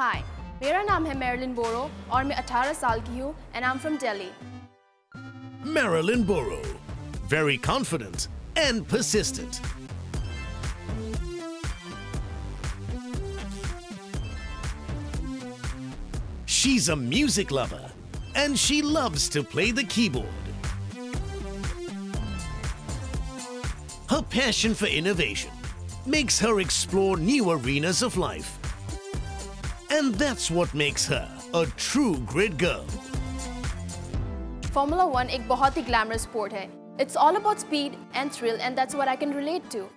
हाय मेरा नाम है मेरिलिन बोरो और मैं 18 साल की हूँ and I'm from Delhi. Marilyn Burrow. Very confident and persistent. She's a music lover and she loves to play the keyboard. Her passion for innovation makes her explore new arenas of life. And that's what makes her a true grid girl. Formula One एक बहुत ही glamorous sport है. It's all about speed and thrill and that's what I can relate to.